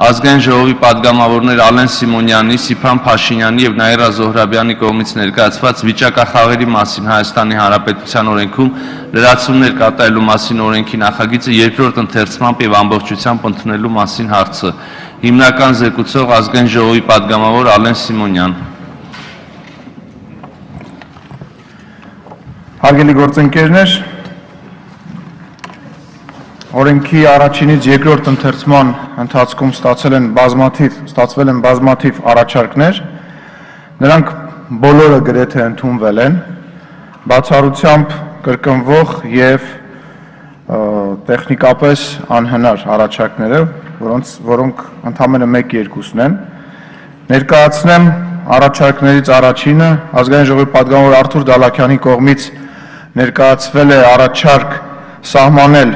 ազգային ժողովի падգամավորներ Ալեն Սիմոնյանի, Սիփան Փաշինյանի եւ Նաիրա Զոհրաբյանի կողմից ներկայացված վիճակախաղերի մասին Հայաստանի Հանրապետության օրենքում լրացումներ կատարելու մասին օրենքի նախագիծը երկրորդ ընթերցմամբ եւ ամբողջությամբ ընդունելու մասին հարցը հիմնական զեկուցող ազգային ժողովի падգամավոր Ալեն Սիմոնյան Հարգելի գործընկերներ, Օրենքի առաջինից երկրորդ ընթերցման ընթացքում ստացել են բազմաթիվ, ստացվել են բազմաթիվ առաջարկներ։ Նրանք բոլորը գրեթե ընդունվել են, բացառությամբ կրկնվող եւ տեխնիկապես անհնար առաջարկները, որոնց որոնք ընդամենը 1-2-ն են։ Ներկայացնեմ առաջարկներից առաջինը ազգային ժողովի падգամավոր Արթուր Դալակյանի կողմից ներկայացվել է առաջարկ սահմանել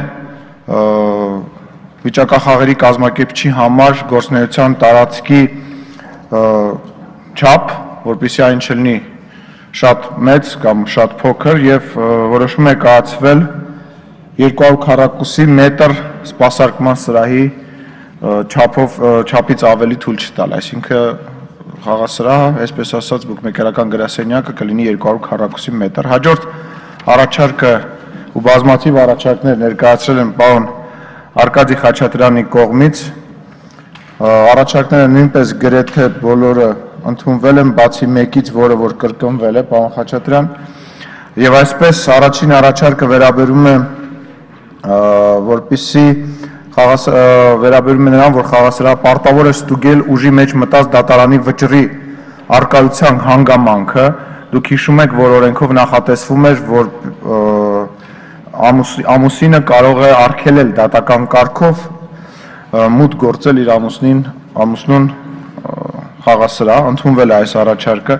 վիճակախաղերի կազմակերպչի համար գործնեության տարածքի չափ, որպեսզի այն չլինի շատ մեծ կամ շատ փոքր եւ որոշում է կայացվել 200 քառակուսի մետր սպասարկման սրահի չափով չափից ավելի թույլ չտալ, այսինքն խաղասրահը, այսպես ասած, բուկմեկերական գրասենյակը կլինի 200 քառակուսի մետր։ Հաջորդ առաջարկը ու բազմաթիվ առաջարկներ ներկայացրել են պարոն Արկադի Խաչատրյանի կողմից։ Առաջարկները նույնպես գրեթե բոլորը ընդունվել են, բացի մեկից, որը որ կրկնվել է, պարոն Խաչատրյան։ Եվ այսպես առաջին առաջարկը վերաբերում է որպիսի խաղաս վերաբերում է նրան, որ խաղասրահը պարտավոր է ստուգել ուժի մեջ մտած դատարանի վճռի արկայության հանգամանքը, Դուք հիշում եք, որ օրենքով նախատեսվում էր, որ ամուսինը կարող է արգելել դատական կարգով մուտք գործել իր ամուսնին, ամուսնուն խաղասրահ, ընդունվել է այս առաջարկը։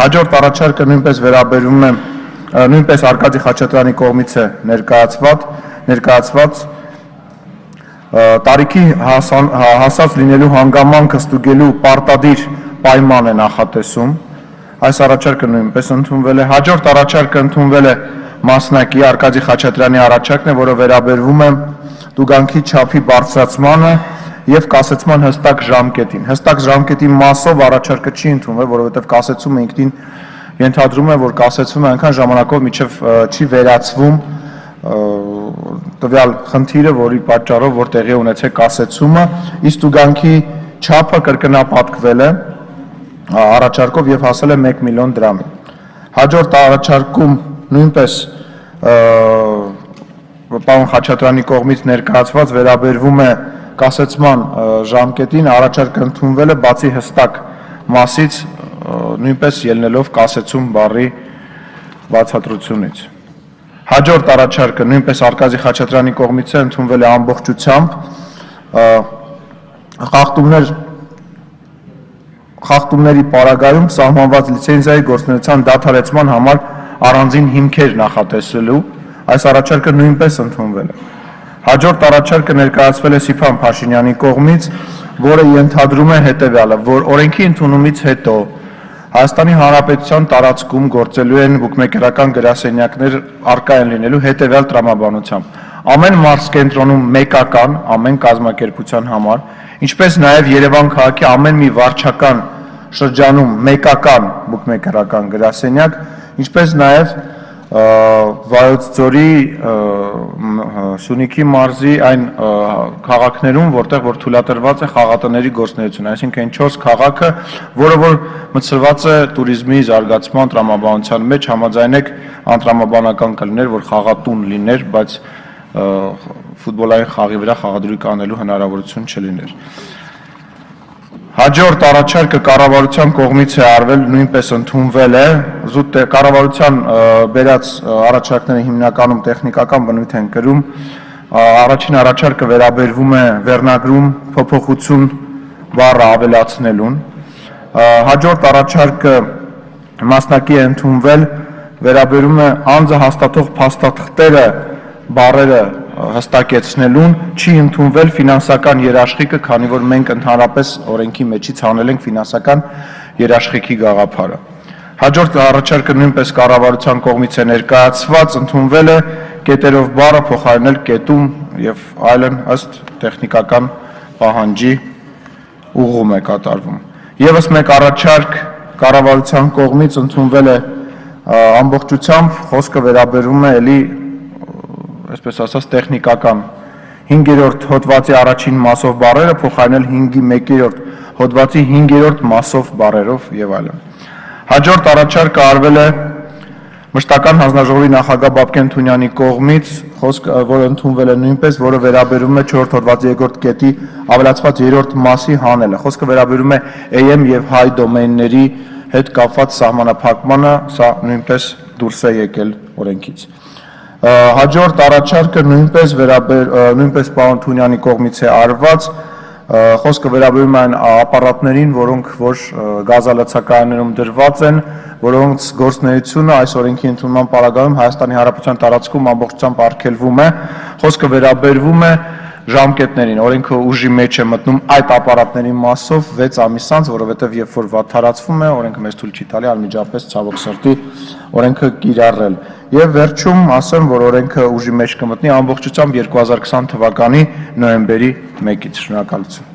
Հաջորդ առաջարկը նույնպես վերաբերում է նույնպես Արկադի Խաչատրյանի կողմից է ներկայացված, ներկայացված տարիքի հասած լինելու հանգամանքը ստուգելու պարտադիր պայման է նախատեսում Այս առաջարկը նույնպես ընդունվել է։ Հաջորդ առաջարկը ընդունվել է մասնակի Արկադի Խաչատրյանի առաջարկն է, որը վերաբերվում է դուգանքի չափի բարձրացմանը եւ կասեցման հստակ ժամկետին։ Հստակ ժամկետի մասով առաջարկը չի ընդունվել, որովհետեւ կասեցումը ինքնին ենթադրում է, որ կասեցումը այնքան ժամանակով միջև չի վերացվում տվյալ խնդիրը, որի պատճառով որ տեղի ունեցել կասեցումը, իսկ դուգանքի չափը կրկնապատկվել է առաջարկով եւ հասել է 1 միլիոն դրամի։ Հաջորդ առաջարկում նույնպես պարոն Խաչատրյանի կողմից ներկայացված վերաբերվում է կասեցման ժամկետին առաջարկը ընդունվել է բացի հստակ մասից նույնպես ելնելով կասեցում բառի բացատրությունից։ Հաջորդ առաջարկը նույնպես Արկադի Խաչատրյանի կողմից է ընդունվել է ամբողջությամբ խախտումներ խախտումների պարագայում սահմանված լիցենզիայի գործունեության դադարեցման համար առանձին հիմքեր նախատեսելու այս առաջարկը նույնպես ընդունվել է։ Հաջորդ առաջարկը ներկայացվել է Սիփան Փաշինյանի կողմից, որը ենթադրում է հետևյալը, որ օրենքի ընդունումից հետո Հայաստանի Հանրապետության տարածքում գործելու են բուկմեկերական գրասենյակներ արկա են լինելու հետևյալ տրամաբանությամբ։ Ամեն մարզ կենտրոնում մեկական, ամեն կազմակերպության համար, ինչպես նաև Երևան քաղաքի ամեն մի վարչական շրջանում մեկական բուկմեկերական գրասենյակ, Ինչպես նաև Վայոցձորի Սյունիքի մարզի այն քաղաքներում, որտեղ որ թույլատրված է խաղատների գործնեությունը, այսինքն այն 4 քաղաքը, որը որ մցրված է туриզմի զարգացման տրամաբանության մեջ, համաձայնեք անտրամաբանական կլիներ, որ խաղատուն լիներ, բայց ֆուտբոլային խաղի վրա խաղադրույք անելու հնարավորություն չլիներ։ Ա, Հաջորդ առաջարկը կառավարության կողմից է արվել, նույնպես ընդունվել է։ Զուտ կառավարության բերած առաջարկները հիմնականում տեխնիկական բնույթ են կրում։ Առաջին առաջարկը վերաբերվում է վերնագրում փոփոխություն բառը ավելացնելուն։ Հաջորդ առաջարկը մասնակի է ընդունվել, վերաբերում է անձը հաստատող փաստաթղթերը բառերը հստակեցնելուն չի ընդունվել ֆինանսական երաշխիքը, քանի որ մենք ընդհանրապես օրենքի մեջից հանել ենք ֆինանսական երաշխիքի գաղափարը։ Հաջորդ առաջարկը նույնպես կառավարության կողմից է ներկայացված, ընդունվել է կետերով բառը փոխարինել կետում եւ այլն ըստ տեխնիկական պահանջի ուղղում է կատարվում։ Եվս մեկ առաջարկ կառավարության կողմից ընդունվել է ամբողջությամբ, խոսքը վերաբերում է էլի այսպես ասած տեխնիկական 5-րդ հոդվածի առաջին մասով բարերը փոխարինել 5-ի 1-րդ հոդվածի 5-րդ մասով բարերով եւ այլն։ Հաջորդ առաջարկը արվել է Մշտական հանձնաժողովի նախագահ Բաբկեն Թունյանի կողմից, խոսք, որը ընդունվել է նույնպես, որը վերաբերում է 4-րդ հոդվածի 2-րդ կետի ավելացված 3-րդ մասի հանելը։ Խոսքը վերաբերում է AM եւ հայ դոմեյնների հետ կապված սահմանափակմանը, սա նույնպես դուրս է եկել օրենքից։ Հաջորդ առաջարկը նույնպես վերաբեր նույնպես պարոն Թունյանի կողմից է արված, խոսքը վերաբերում է այն ապարատներին, որոնք որ գազալացակայաններում դրված են, որոնց գործնեությունը այս օրենքի ընդունման պարագայում Հայաստանի Հանրապետության տարածքում ամբողջությամբ արգելվում է։ Խոսքը վերաբերվում է ժամկետներին։ Օրենքը ուժի մեջ է մտնում այդ ապարատների մասով 6 ամիս անց, որովհետև երբ որ վաթարացվում է, օրենքը մեզ թույլ չի տալի անմիջապես ցավոք սրտի օրենքը կիրառել։ Եվ վերջում ասեմ, որ օրենքը ուժի մեջ կմտնի ամբողջությամբ 2020 թվականի նոյեմբերի 1-ից։ Շնորհակալություն։